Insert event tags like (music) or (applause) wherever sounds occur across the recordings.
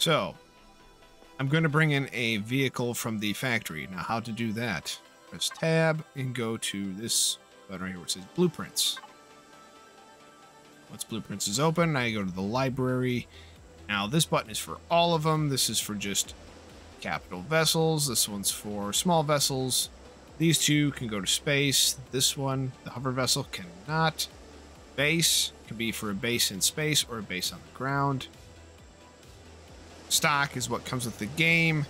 So, I'm going to bring in a vehicle from the factory. Now, how to do that? Press tab and go to this button right here where it says blueprints. Once blueprints is open, I go to the library. Now, this button is for all of them. This is for just capital vessels. This one's for small vessels. These two can go to space. This one, the hover vessel, cannot. Base can be for a base in space or a base on the ground. Stock is what comes with the game.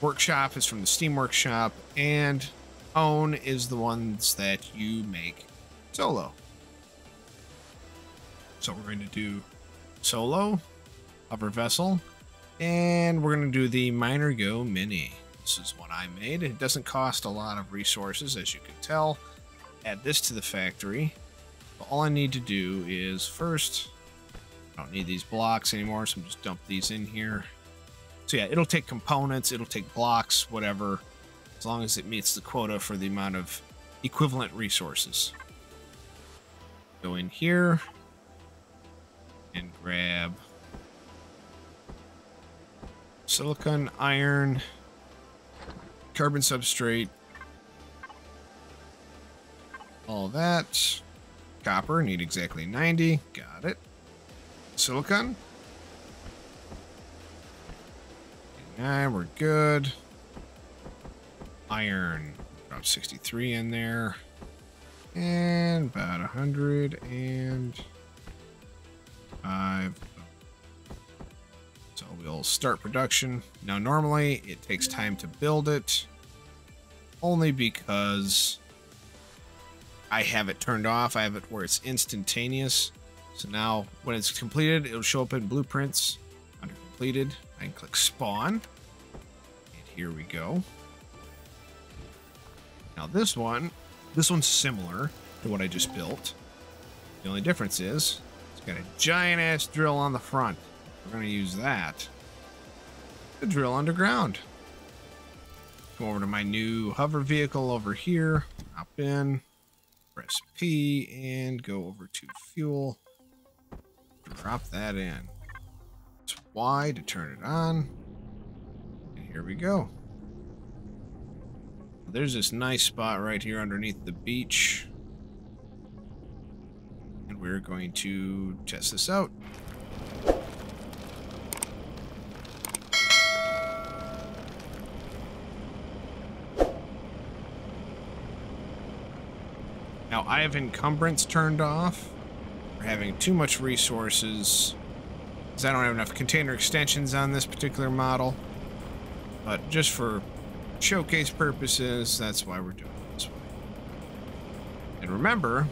Workshop is from the Steam Workshop. And Own is the ones that you make solo. So we're going to do solo, hover vessel, and we're going to do the Miner Go Mini. This is what I made. It doesn't cost a lot of resources, as you can tell. Add this to the factory. But all I need to do is first, I don't need these blocks anymore, so I'm just dump these in here. So yeah, it'll take components, it'll take blocks, whatever, as long as it meets the quota for the amount of equivalent resources. Go in here and grab silicon, iron, carbon substrate, all that. Copper, need exactly 90. Got it. Silicon. And we're good. Iron, about 63 in there. And about 105. So we'll start production. Now, normally it takes time to build it, only because I have it turned off. I have it where it's instantaneous. So now when it's completed, it'll show up in blueprints under completed. I can click spawn. And here we go. Now this one, this one's similar to what I just built. The only difference is it's got a giant ass drill on the front. We're going to use that to drill underground. Go over to my new hover vehicle over here, hop in, press P, and go over to fuel. Drop that in. It's Y to turn it on. And here we go. There's this nice spot right here underneath the beach. And we're going to test this out. Now I have encumbrance turned off. Having too much resources. Because I don't have enough container extensions on this particular model. But just for showcase purposes, that's why we're doing it this way. And remember,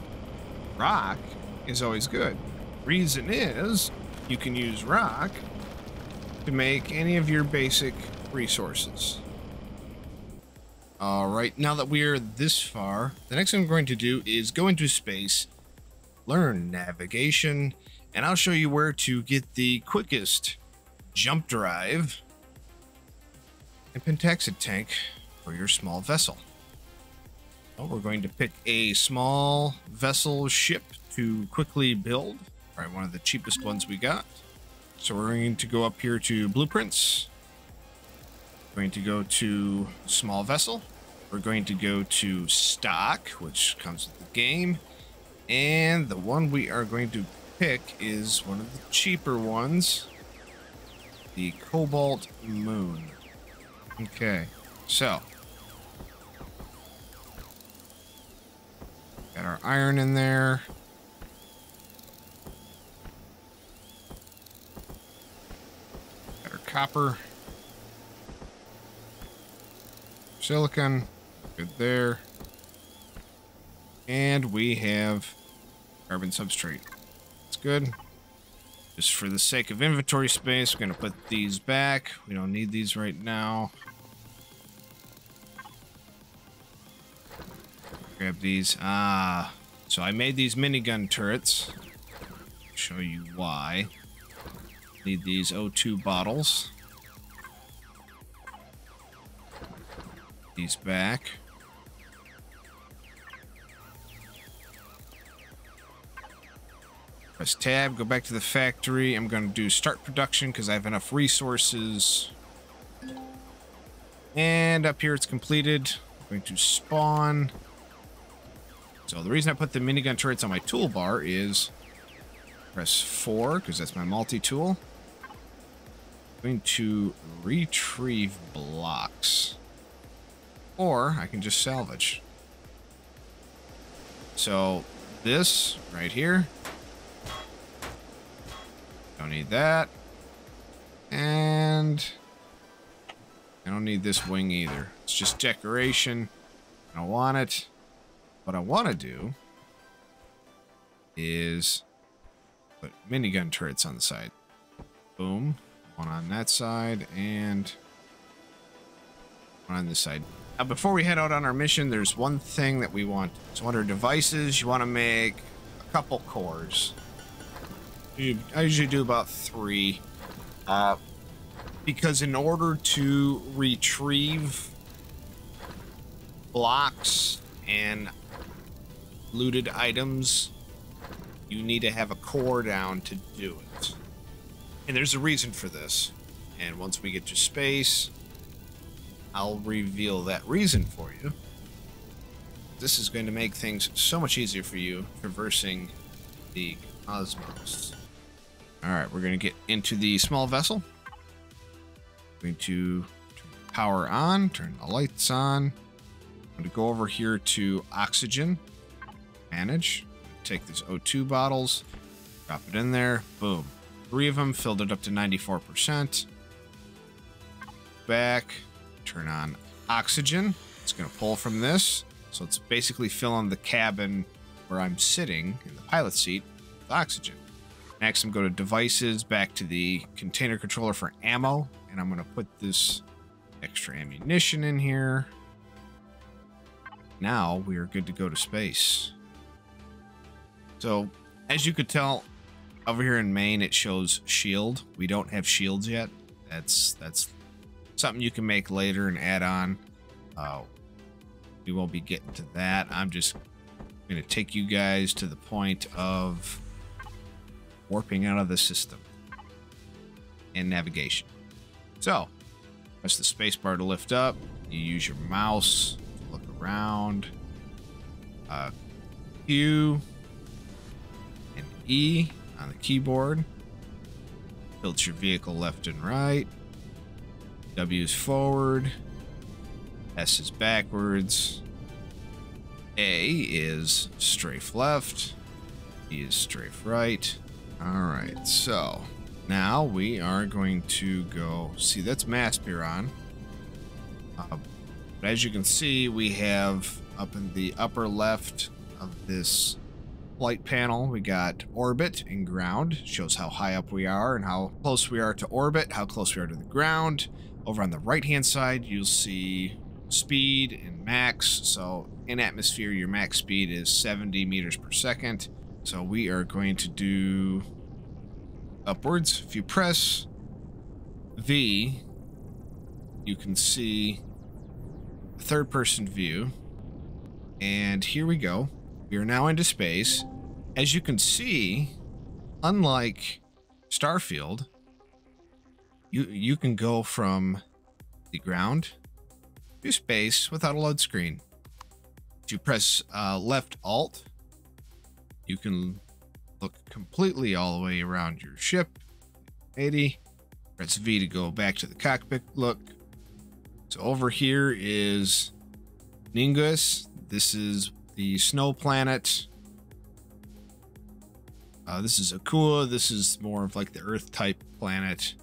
rock is always good. Reason is, you can use rock to make any of your basic resources. Alright, now that we're this far, the next thing I'm going to do is go into space, learn navigation, and I'll show you where to get the quickest jump drive and Pentaxid tank for your small vessel. Well, we're going to pick a small vessel ship to quickly build, probably one of the cheapest ones we got. So we're going to go up here to blueprints, We're going to go to small vessel. We're going to go to stock, which comes with the game. And the one we are going to pick is one of the cheaper ones. The Cobalt Moon. Okay, so. Got our iron in there. Got our copper. silicon. Good there. And we have carbon substrate. That's good. Just for the sake of inventory space, we're going to put these back. We don't need these right now. Grab these. Ah, so I made these minigun turrets. Show you why. Need these O2 bottles. these back. Press tab, go back to the factory. I'm going to do start production because I have enough resources. And up here it's completed. I'm going to spawn. So the reason I put the minigun turrets on my toolbar is press 4 because that's my multi-tool. Going to retrieve blocks. Or I can just salvage. So this right here. Don't need that. And I don't need this wing either. It's just decoration. I don't want it. What I want to do is put minigun turrets on the side. Boom. One on that side and one on this side. Now, before we head out on our mission, there's one thing that we want. So under devices, you want to make a couple cores. I usually do about three. Uh, because in order to retrieve blocks and looted items, you need to have a core down to do it. And there's a reason for this. And once we get to space, I'll reveal that reason for you. This is going to make things so much easier for you traversing the cosmos. Alright, we're going to get into the small vessel. Going to power on, turn the lights on. I'm going to go over here to oxygen. Manage. Take these O2 bottles, drop it in there. Boom. Three of them filled it up to 94%. Back. Turn on oxygen. It's going to pull from this. So it's basically filling the cabin where I'm sitting in the pilot seat with oxygen. Next, I'm going to devices, back to the container controller for ammo, and I'm going to put this extra ammunition in here. Now we are good to go to space. So, as you could tell, over here in Maine, it shows shield. We don't have shields yet. That's that's something you can make later and add on. Uh, we won't be getting to that. I'm just going to take you guys to the point of warping out of the system and navigation. So, press the spacebar to lift up. You use your mouse to look around. Uh, Q and E on the keyboard. Tilt your vehicle left and right. W is forward. S is backwards. A is strafe left. E is strafe right. Alright, so now we are going to go... See, that's Masperon. Uh, but as you can see, we have up in the upper left of this flight panel, we got orbit and ground. Shows how high up we are and how close we are to orbit, how close we are to the ground. Over on the right-hand side, you'll see speed and max. So in atmosphere, your max speed is 70 meters per second. So we are going to do upwards. If you press V, you can see third person view. And here we go. We are now into space. As you can see, unlike Starfield, you you can go from the ground to space without a load screen. If you press uh, left Alt, you can look completely all the way around your ship. 80. Press V to go back to the cockpit look. So over here is Ningues. This is the snow planet. Uh, this is Akua. This is more of like the Earth type planet.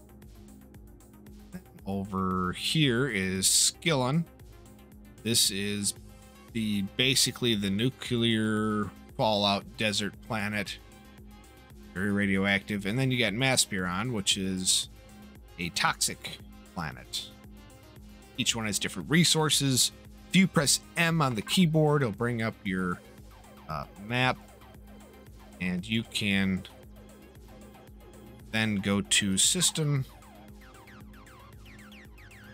Over here is Skillon. This is the basically the nuclear fallout desert planet very radioactive. And then you got Masperon, which is a toxic planet. Each one has different resources. If you press M on the keyboard, it'll bring up your uh, map, and you can then go to System.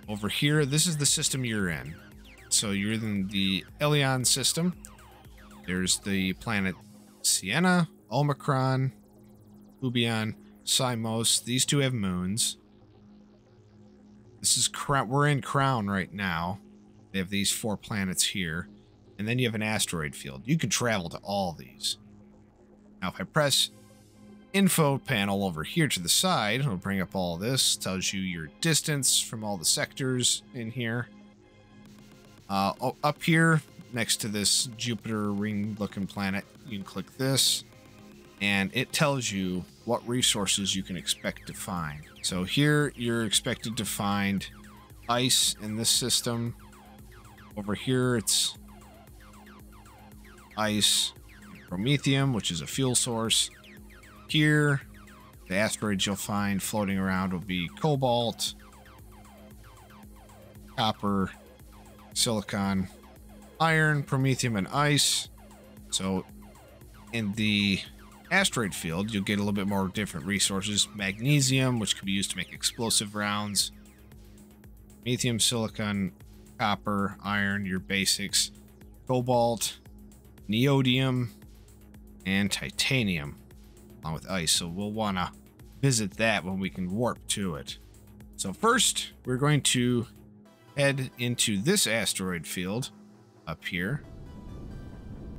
Over here, this is the system you're in. So you're in the Elion system. There's the planet Sienna, Omicron, Ubion, Simos. These two have moons. This is Crown. We're in Crown right now. They have these four planets here. And then you have an asteroid field. You can travel to all these. Now, if I press info panel over here to the side, it'll bring up all this. Tells you your distance from all the sectors in here. Uh, oh, up here, next to this Jupiter ring-looking planet, you can click this. And it tells you what resources you can expect to find. So here, you're expected to find ice in this system. Over here, it's ice, promethium, which is a fuel source. Here, the asteroids you'll find floating around will be cobalt, copper, silicon, iron, promethium, and ice. So in the asteroid field, you'll get a little bit more different resources. Magnesium, which can be used to make explosive rounds. Promethium, silicon, copper, iron, your basics. Cobalt, neodymium, and titanium, along with ice. So we'll want to visit that when we can warp to it. So first, we're going to head into this asteroid field up here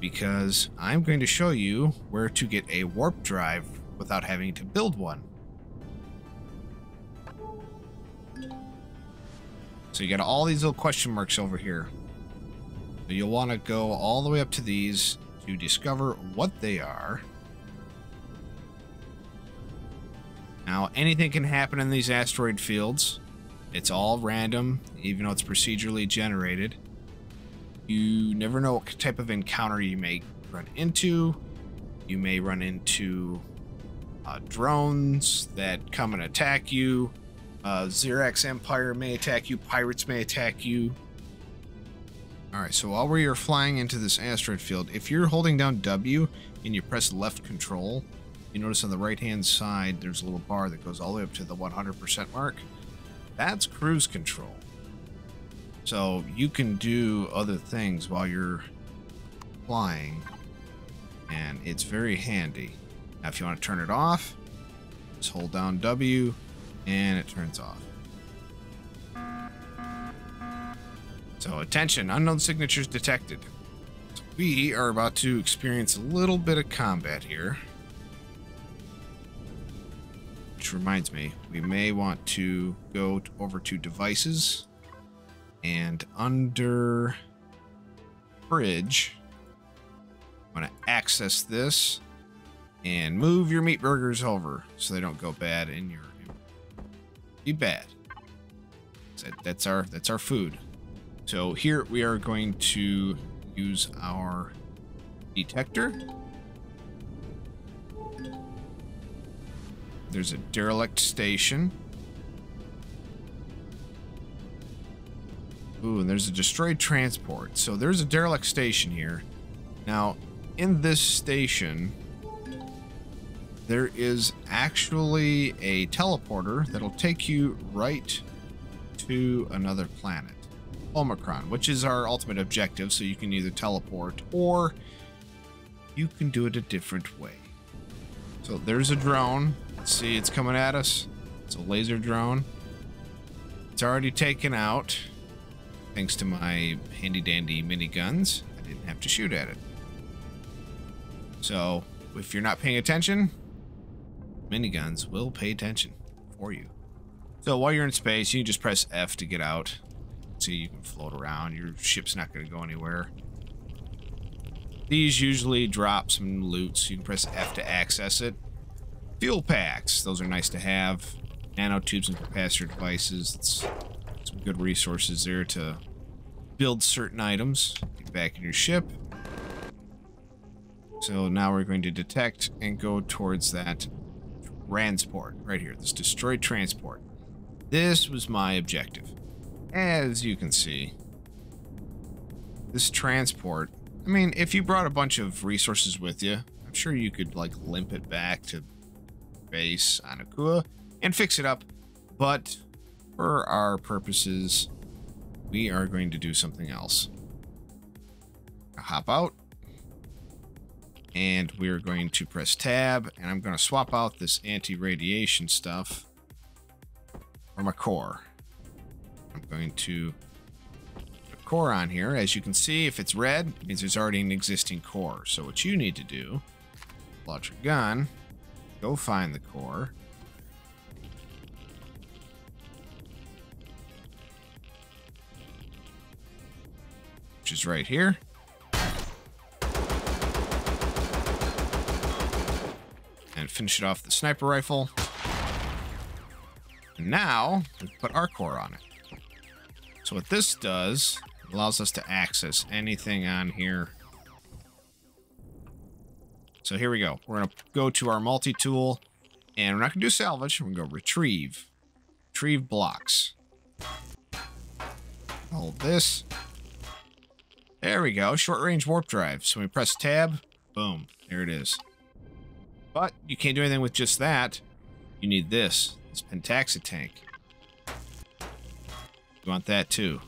because I'm going to show you where to get a warp drive without having to build one. So you got all these little question marks over here. So you'll want to go all the way up to these to discover what they are. Now, anything can happen in these asteroid fields. It's all random, even though it's procedurally generated. You never know what type of encounter you may run into. You may run into uh, drones that come and attack you. Uh, Empire may attack you. Pirates may attack you. Alright, so while we are flying into this asteroid field, if you're holding down W and you press left control, you notice on the right hand side there's a little bar that goes all the way up to the 100% mark. That's cruise control. So you can do other things while you're flying, and it's very handy. Now, if you want to turn it off, just hold down W, and it turns off. So attention, unknown signatures detected. So we are about to experience a little bit of combat here. Which reminds me, we may want to go over to devices and under bridge, I'm going to access this and move your meat burgers over so they don't go bad in your be bad. That's our that's our food. So here we are going to use our detector. There's a derelict station. Ooh, and there's a destroyed transport. So there's a derelict station here. Now, in this station, there is actually a teleporter that'll take you right to another planet. Omicron, which is our ultimate objective, so you can either teleport or you can do it a different way. So there's a drone. Let's see, it's coming at us. It's a laser drone. It's already taken out. Thanks to my handy dandy mini guns, I didn't have to shoot at it. So, if you're not paying attention, miniguns will pay attention for you. So while you're in space, you can just press F to get out see you can float around. Your ship's not going to go anywhere. These usually drop some loot, so you can press F to access it. Fuel packs. Those are nice to have. Nanotubes and capacitor devices. It's some good resources there to build certain items. Get back in your ship. So now we're going to detect and go towards that transport right here. This destroyed transport. This was my objective. As you can see, this transport, I mean, if you brought a bunch of resources with you, I'm sure you could, like, limp it back to base on Akua and fix it up. But for our purposes, we are going to do something else. Hop out. And we're going to press tab and I'm going to swap out this anti-radiation stuff for my core. I'm going to put a core on here. As you can see, if it's red, it means there's already an existing core. So what you need to do, launch your gun, go find the core, which is right here. And finish it off the sniper rifle. And now, we put our core on it. So what this does, allows us to access anything on here. So here we go. We're going to go to our multi-tool, and we're not going to do salvage. We're going to go retrieve. Retrieve blocks. Hold this. There we go, short range warp drive. So we press tab, boom, there it is. But you can't do anything with just that. You need this, this Pentaxid tank. You want that too.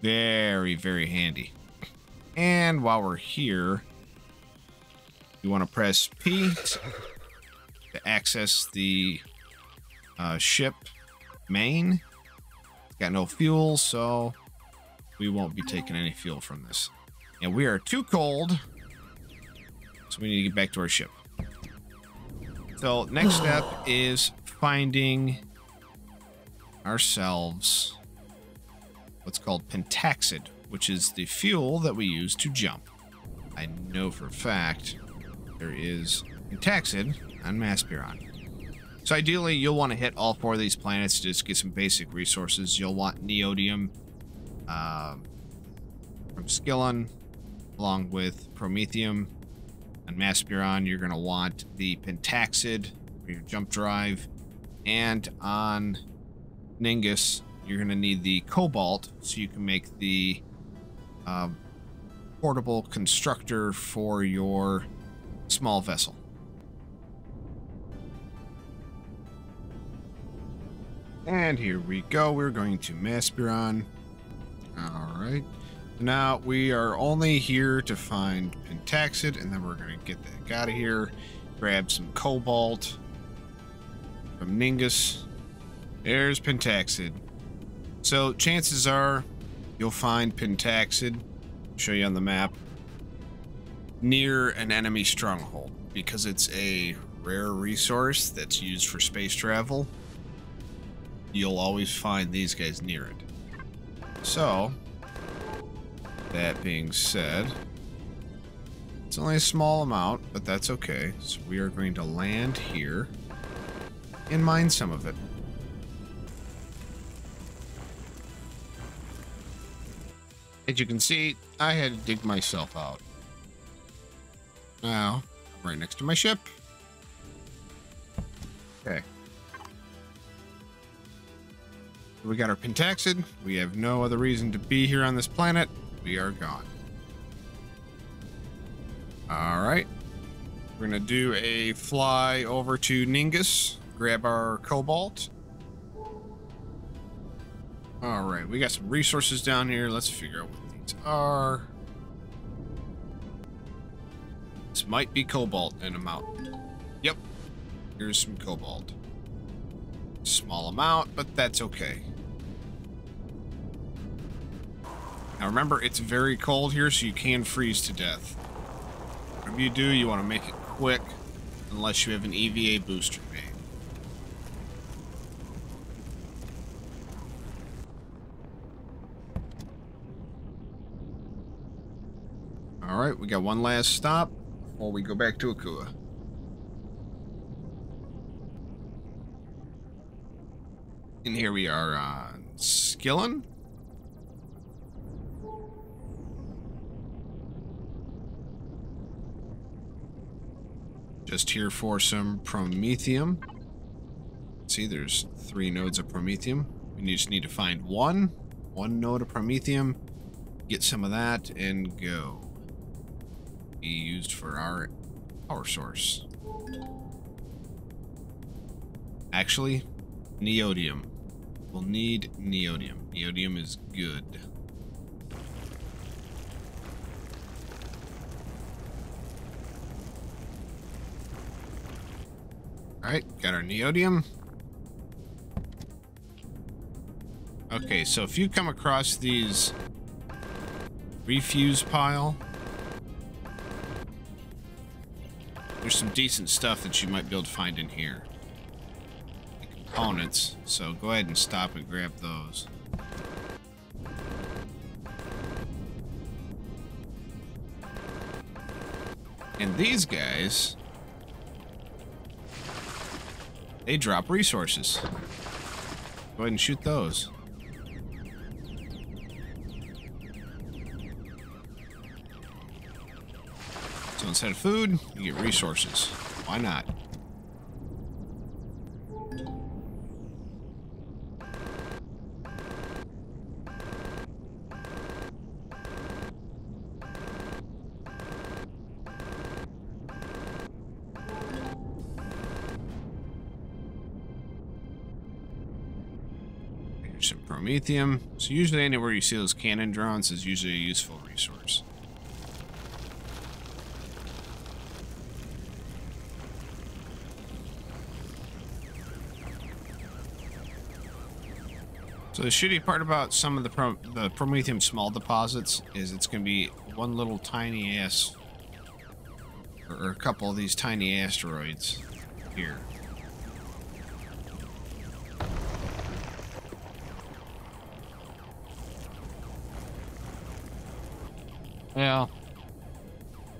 Very, very handy. And while we're here, you want to press P to access the uh, ship main. It's Got no fuel, so we won't be taking any fuel from this. And we are too cold, so we need to get back to our ship. So next (sighs) step is finding ourselves what's called pentaxid, which is the fuel that we use to jump. I know for a fact there is pentaxid on Masperon. So ideally, you'll want to hit all four of these planets to just get some basic resources. You'll want neodymium, um, from Skillon, along with Promethium. and Masperon, you're going to want the Pentaxid for your jump drive. And on Ningues, you're going to need the Cobalt so you can make the uh, portable constructor for your small vessel. And here we go. We're going to Masperon. Alright. Now, we are only here to find Pentaxid, and then we're going to get the that out of here. Grab some Cobalt from Ningues. There's Pentaxid. So, chances are you'll find Pentaxid, show you on the map, near an enemy stronghold, because it's a rare resource that's used for space travel. You'll always find these guys near it. So, that being said, it's only a small amount, but that's okay. So we are going to land here and mine some of it. As you can see, I had to dig myself out. Now, right next to my ship. We got our Pentaxid. We have no other reason to be here on this planet. We are gone. All right. We're going to do a fly over to Ningues, grab our cobalt. All right, we got some resources down here. Let's figure out what these are. This might be cobalt in a mountain. Yep, here's some cobalt. Small amount, but that's okay. Now remember, it's very cold here, so you can freeze to death. Whatever you do, you want to make it quick, unless you have an EVA booster made. Alright, we got one last stop before we go back to Akua. And here we are on Skillon. Just here for some promethium. See, there's three nodes of promethium. We just need to find one, one node of promethium, get some of that, and go. Be used for our power source. Actually, neodymium. We'll need neodymium. Neodymium is good. Alright, got our neodymium. Okay, so if you come across these refuse pile, there's some decent stuff that you might be able to find in here. Components, so go ahead and stop and grab those. And these guys, they drop resources. Go ahead and shoot those. So instead of food, you get resources. Why not? Promethium. So usually anywhere you see those cannon drones is usually a useful resource. So the shitty part about some of the, pro the Promethium small deposits is it's going to be one little tiny ass, or, or a couple of these tiny asteroids here. Well,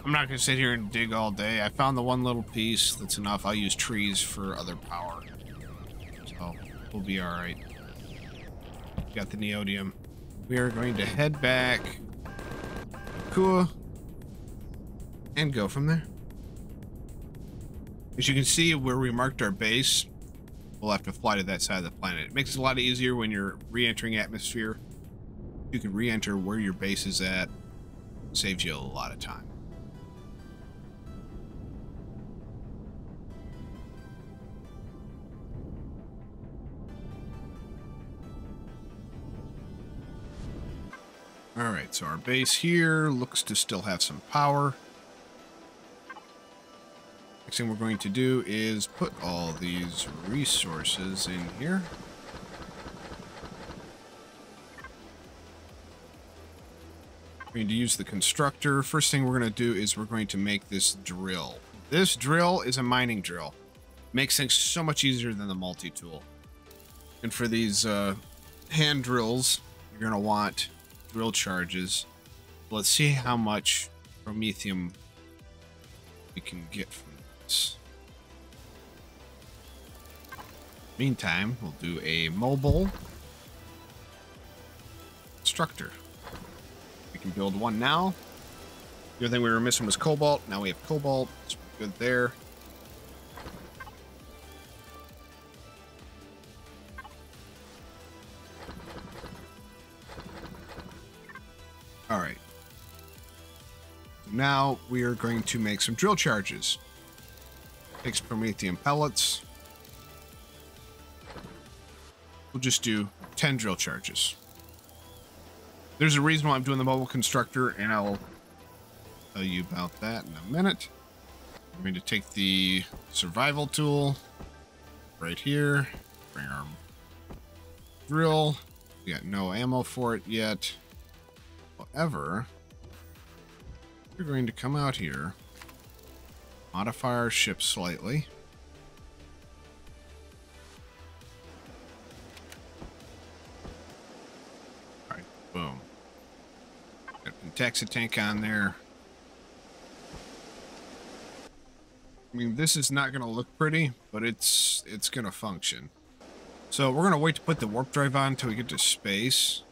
I'm not going to sit here and dig all day. I found the one little piece that's enough. I'll use trees for other power. So, we'll be alright. Got the neodymium. We are going to head back Cool. And go from there. As you can see where we marked our base, we'll have to fly to that side of the planet. It makes it a lot easier when you're re-entering atmosphere. You can re-enter where your base is at. Saves you a lot of time. Alright, so our base here looks to still have some power. Next thing we're going to do is put all these resources in here. We're going to use the constructor. First thing we're going to do is we're going to make this drill. This drill is a mining drill. Makes things so much easier than the multi-tool. And for these uh, hand drills, you're going to want drill charges. Let's see how much promethium we can get from this. Meantime, we'll do a mobile constructor. Can build one now. The other thing we were missing was cobalt. Now we have cobalt. It's good there. All right. Now we are going to make some drill charges. Takes promethium pellets. We'll just do 10 drill charges. There's a reason why I'm doing the mobile constructor, and I'll tell you about that in a minute. I'm going to take the survival tool right here. Bring our drill. We got no ammo for it yet. However, we're going to come out here, modify our ship slightly. Got a Pentaxid tank on there. I mean, this is not going to look pretty, but it's it's going to function. So we're going to wait to put the warp drive on until we get to space.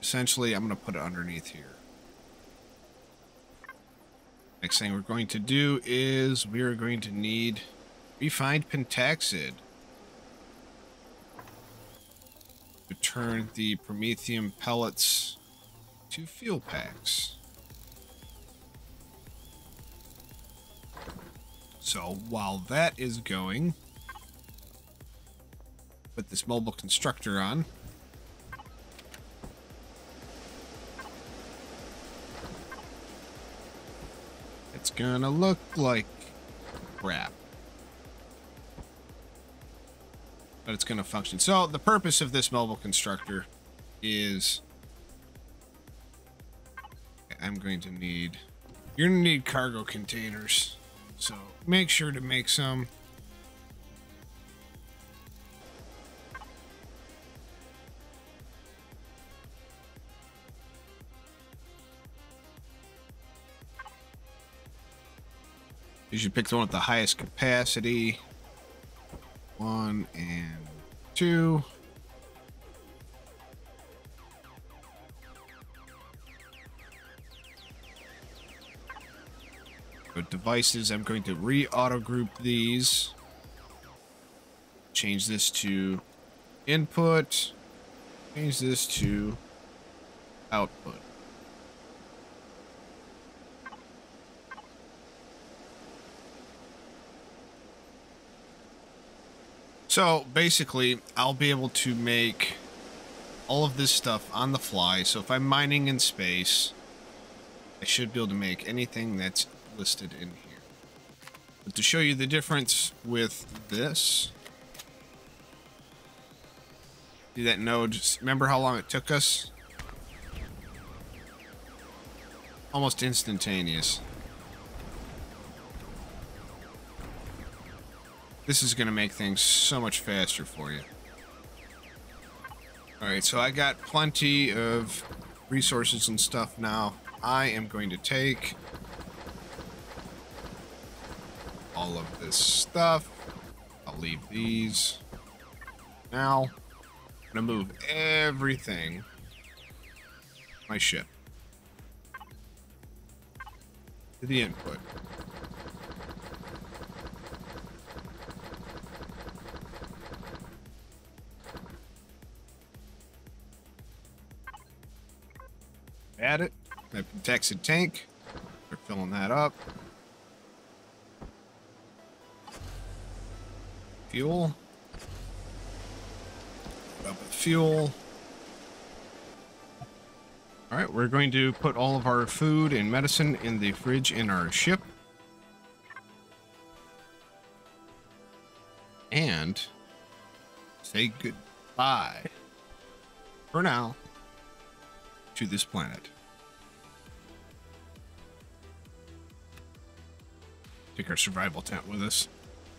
Essentially, I'm going to put it underneath here. Next thing we're going to do is we are going to need refined pentaxid to turn the promethium pellets to fuel packs. So while that is going, put this mobile constructor on. It's gonna look like crap. but it's to function. So the purpose of this mobile constructor is I'm going to need you're to need cargo containers. So make sure to make some. You should pick the one with the highest capacity. One and two. Go devices, I'm going to re-auto group these. Change this to input. Change this to output. So basically, I'll be able to make all of this stuff on the fly. So if I'm mining in space, I should be able to make anything that's listed in here. But to show you the difference with this, see that node, remember how long it took us? Almost instantaneous. This is going to make things so much faster for you. Alright, so I got plenty of resources and stuff now. I am going to take all of this stuff. I'll leave these. Now, I'm to move everything my ship to the input. Add it. That protects a tank. We're filling that up. Fuel. Up with fuel. Alright, we're going to put all of our food and medicine in the fridge in our ship. And say goodbye for now to this planet. Take our survival tent with us.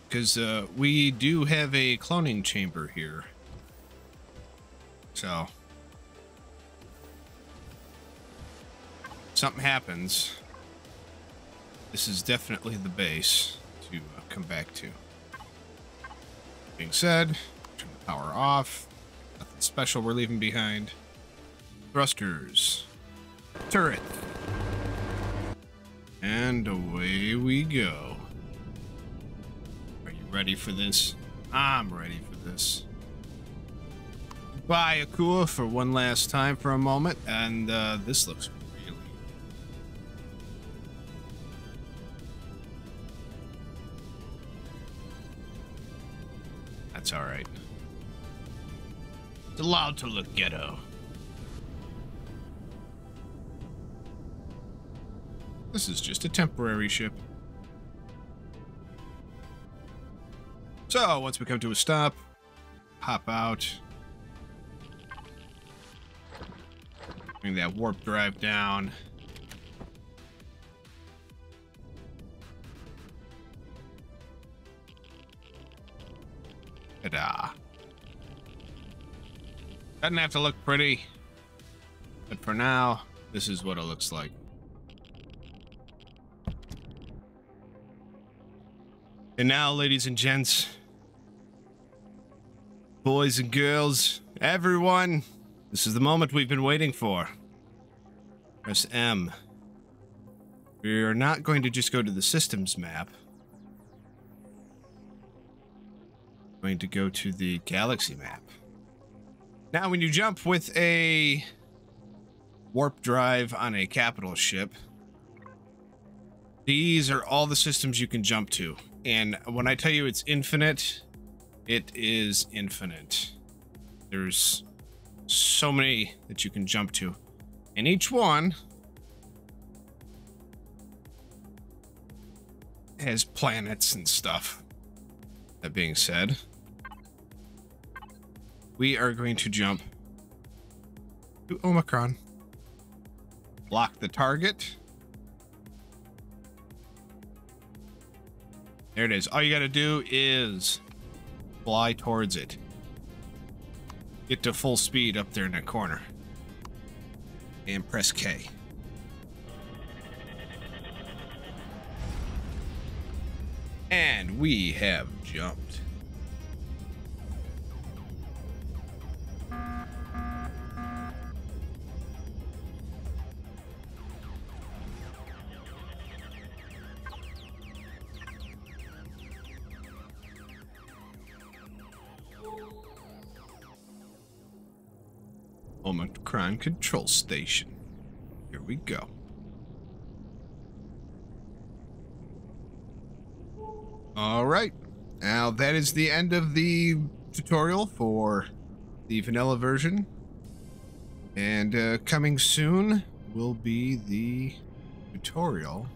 Because uh, we do have a cloning chamber here. So. Something happens. This is definitely the base to uh, come back to. Being said, turn the power off. Nothing special we're leaving behind. Thrusters. Turret. And away we go. Ready for this? I'm ready for this. Bye, Akua, for one last time for a moment. And uh, this looks really... That's alright. It's allowed to look ghetto. This is just a temporary ship. So, once we come to a stop, hop out. Bring that warp drive down. Ta-da. Doesn't have to look pretty. But for now, this is what it looks like. And now, ladies and gents, boys and girls, everyone, this is the moment we've been waiting for. Press M. We are not going to just go to the systems map. We're going to go to the galaxy map. Now, when you jump with a warp drive on a capital ship, these are all the systems you can jump to. And when I tell you it's infinite, it is infinite. There's so many that you can jump to. And each one has planets and stuff. That being said, we are going to jump to Omicron. Lock the target. There it is. All you got to do is fly towards it. Get to full speed up there in that corner. And press K. And we have jumped. Omicron Control Station. Here we go. All right. Now that is the end of the tutorial for the vanilla version. And uh, coming soon will be the tutorial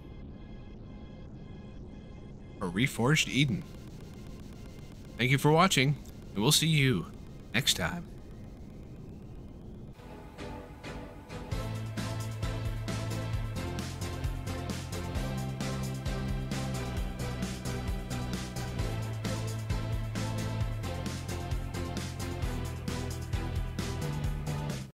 for Reforged Eden. Thank you for watching, and we'll see you next time.